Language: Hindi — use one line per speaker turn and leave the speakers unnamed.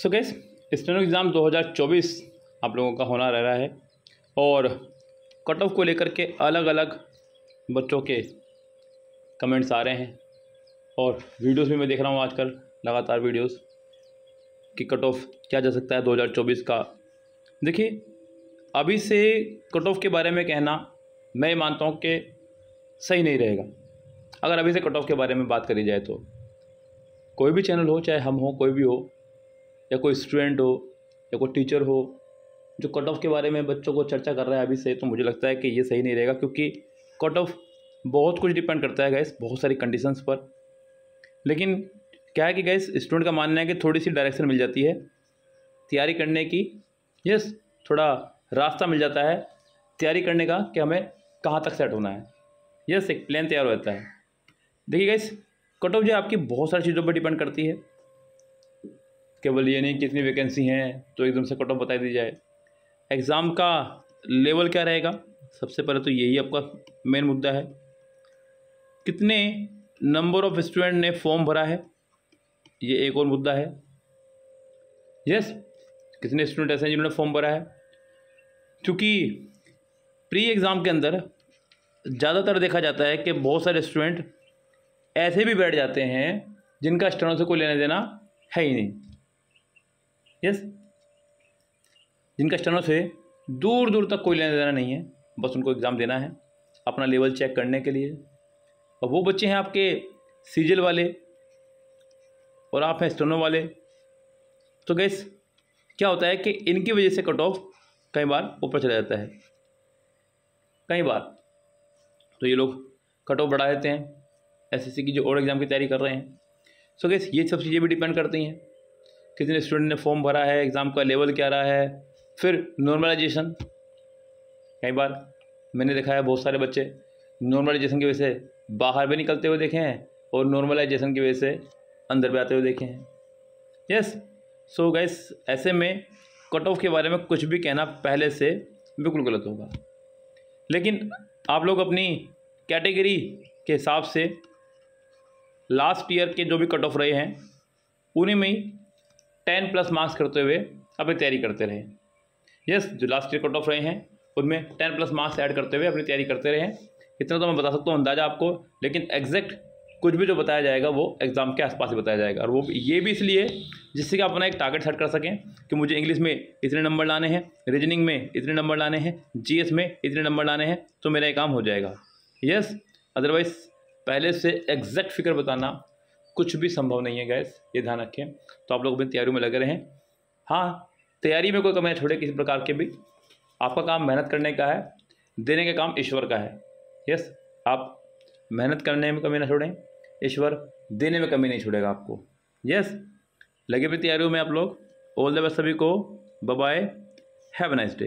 सो गैस स्टेनो एग्ज़ाम 2024 आप लोगों का होना रह रहा है और कट ऑफ़ को लेकर के अलग अलग बच्चों के कमेंट्स आ रहे हैं और वीडियोस भी मैं देख रहा हूँ आजकल, लगातार वीडियोस कि कट ऑफ़ क्या जा सकता है 2024 का। देखिए, अभी से कट ऑफ़ के बारे में कहना मैं मानता हूँ कि सही नहीं रहेगा। अगर अभी से कट ऑफ़ के बारे में बात करी जाए तो कोई भी चैनल हो, चाहे हम हो, कोई भी हो या कोई स्टूडेंट हो या कोई टीचर हो, जो कट ऑफ़ के बारे में बच्चों को चर्चा कर रहा है अभी से तो मुझे लगता है कि ये सही नहीं रहेगा, क्योंकि कट ऑफ़ बहुत कुछ डिपेंड करता है गैस बहुत सारी कंडीशंस पर। लेकिन क्या है कि गैस स्टूडेंट का मानना है कि थोड़ी सी डायरेक्शन मिल जाती है, तैयारी करने की। यस थोड़ा रास्ता मिल जाता है तैयारी करने का कि हमें कहाँ तक सेट होना है। यस एक प्लान तैयार हो जाता है। देखिए गैस कट ऑफ़ जो आपकी बहुत सारी चीज़ों पर डिपेंड करती है। केवल ये नहीं कितनी वैकेंसी हैं तो एकदम से कट ऑफ़ बता दी जाए। एग्ज़ाम का लेवल क्या रहेगा? सबसे पहले तो यही आपका मेन मुद्दा है। कितने नंबर ऑफ़ स्टूडेंट ने फॉर्म भरा है? ये एक और मुद्दा है। यस कितने स्टूडेंट ऐसे हैं जिन्होंने फॉर्म भरा है? क्योंकि प्री एग्ज़ाम के अंदर ज़्यादातर देखा जाता है कि बहुत सारे स्टूडेंट ऐसे भी बैठ जाते हैं जिनका स्टूडेंट से कोई लेना देना है ही नहीं। यस जिनका स्टनों से दूर दूर तक कोई लेना देना नहीं है, बस उनको एग्ज़ाम देना है, अपना लेवल चेक करने के लिए। और वो बच्चे हैं आपके सीजल वाले और आप हैं स्टनो वाले। तो गैस क्या होता है कि इनकी वजह से कट ऑफ़ कई बार ऊपर चला जाता है। कई बार। तो ये लोग कट ऑफ़ बढ़ा देते हैं एसएससी की जो और एग्ज़ाम की तैयारी कर रहे हैं। सो गैस ये सब चीज़ें भी डिपेंड करती हैं। कितने स्टूडेंट ने फॉर्म भरा है एग्ज़ाम का लेवल क्या रहा है, फिर नॉर्मलाइजेशन कई बार मैंने देखा है बहुत सारे बच्चे नॉर्मलाइजेशन की वजह से बाहर भी निकलते हुए देखे हैं और नॉर्मलाइजेशन की वजह से अंदर भी आते हुए देखे हैं। यस सो गैस ऐसे में कट ऑफ़ के बारे में कुछ भी कहना पहले से बिल्कुल गलत होगा। लेकिन आप लोग अपनी कैटेगरी के हिसाब से लास्ट ईयर के जो भी कट ऑफ़ रहे हैं, उन्हीं में ही टेन प्लस मार्क्स करते हुए अपनी तैयारी करते रहे। यस, जो लास्ट ईयर कट ऑफ़ रहे हैं, उनमें टेन प्लस मार्क्स ऐड करते हुए अपनी तैयारी करते रहे। इतना तो मैं बता सकता हूँ, अंदाज़ा आपको, लेकिन एग्जैक्ट कुछ भी जो बताया जाएगा, वो एग्ज़ाम के आसपास ही बताया जाएगा। और वो ये भी इसलिए, जिससे कि आप अपना एक टारगेट सेट कर सकें कि मुझे इंग्लिश में इतने नंबर लाने हैं रीजनिंग में इतने नंबर लाने हैं जीएस में इतने नंबर लाने हैं तो मेरा ये काम हो जाएगा। यस अदरवाइज़ पहले से एग्जैक्ट फिगर बताना कुछ भी संभव नहीं है गैस ये ध्यान रखें। तो आप लोग अपनी तैयारियों में लगे रहें। हाँ तैयारी में कोई कमी छोड़े किसी प्रकार के भी। आपका काम मेहनत करने का है, देने का काम ईश्वर का है। यस आप मेहनत करने में कमी ना छोड़ें, ईश्वर देने में कमी नहीं छोड़ेगा आपको। यस लगे भी तैयारियों में आप लोग। ऑल द बेस्ट सभी को। Bye have nice day